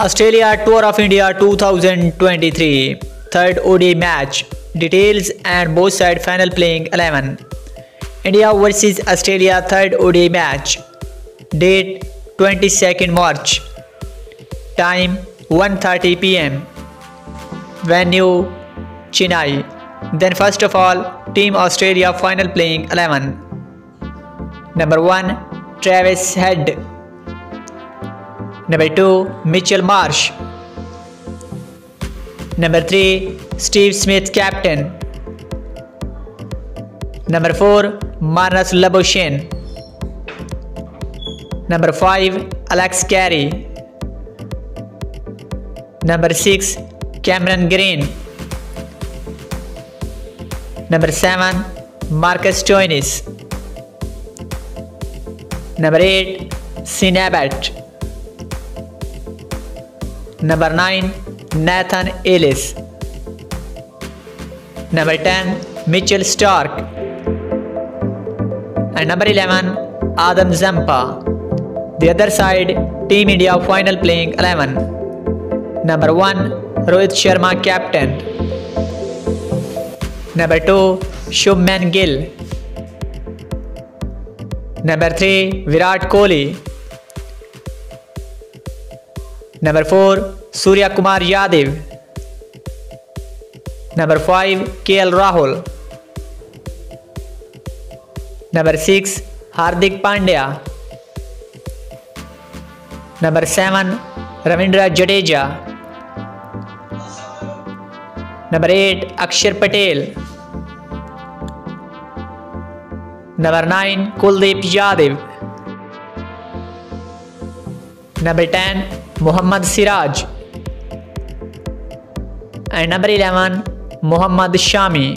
Australia Tour of India 2023 third ODI match. Details and both side final playing 11 India versus Australia third ODI match. Date 22nd March. Time 1:30 pm venue Chennai. Then first of all team Australia final playing 11 number 1 Travis Head Number 2. Mitchell Marsh. Number 3. Steve Smith captain. Number 4. Marnus Labuschagne. Number 5. Alex Carey. Number 6. Cameron Green. Number 7. Marcus Stoinis. Number 8. Sean Abbott. Number 9 Nathan Ellis. Number 10 Mitchell Starc. And number 11 Adam Zampa. The other side Team India final playing 11. Number 1 Rohit Sharma captain. Number 2 Shubman Gill. Number 3 Virat Kohli. Number 4 Surya Kumar Yadav. Number 5 KL Rahul. Number 6 Hardik Pandya. Number 7 Ravindra Jadeja. Number 8 Akshar Patel. Number 9 Kuldeep Yadav. Number 10 Muhammad Siraj. And number 11, Muhammad Shami.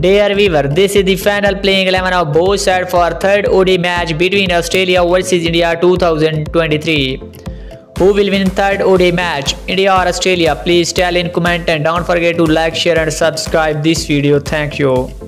Dear viewer, this is the final playing 11 of both sides for third ODI match between Australia versus India 2023. Who will win third ODI match, India or Australia? Please tell in comment and don't forget to like, share and subscribe this video. Thank you.